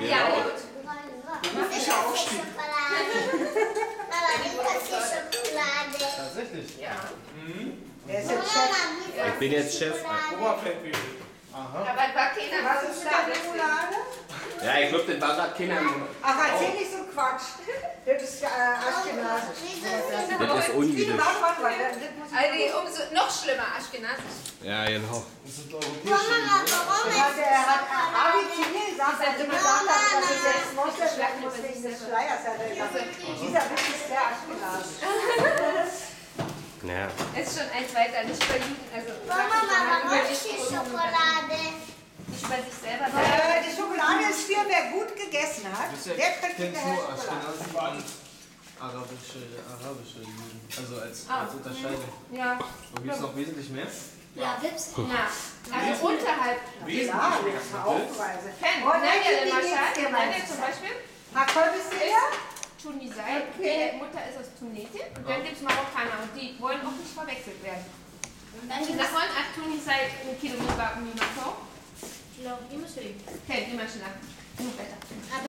Ja, gut. Das ist auch? Tatsächlich. Ja. Ist wie Ich bin jetzt Chef. Schokolade? Oberfettwürfel. Aber es war keiner Was ist Schokolade? Ja, ich glaube, das war gerade Kinder. Ach, erzähl nicht so Quatsch. Das ist äh, Aschkenasisch. Wieso Das ist muss ich Also umso noch schlimmer, Aschkenasisch. Ja, genau. Das sind Mama, europäische. warum Ja, ist der hat Schokolade? Abi zu mir gesagt, als ich gesagt habe, dass ich jetzt Moslem Schleiers. er Dieser Witz ist sehr Aschkenasisch. Ja. Ist schon eins weiter, nicht über Juden. Also Mama, über ist hier und Schokolade? Nicht über sich selber. Äh, die Schokolade ist für wer gut gegessen hat. Ja, Der kriegt hinterher Schokolade. Arabische, arabische Juden. Also als, Ah. als Unterscheidung. Ja, Und gibt es noch wesentlich mehr? Ja, Wips. na. Also unterhalb. Wesentlich Ja, mehr. das war Aufweise. Ken, geht's Marschall, dir, Nadja Mann? zum Beispiel, Hacker bist du ja? Tunisei, okay. Mutter ist aus Tunesien und dann gibt es Marokkaner und die wollen auch nicht verwechselt werden. نخوان أتوني سايت كيلو من بعد من مكان. لو دي مش ريك. كيف دي ماشي besser.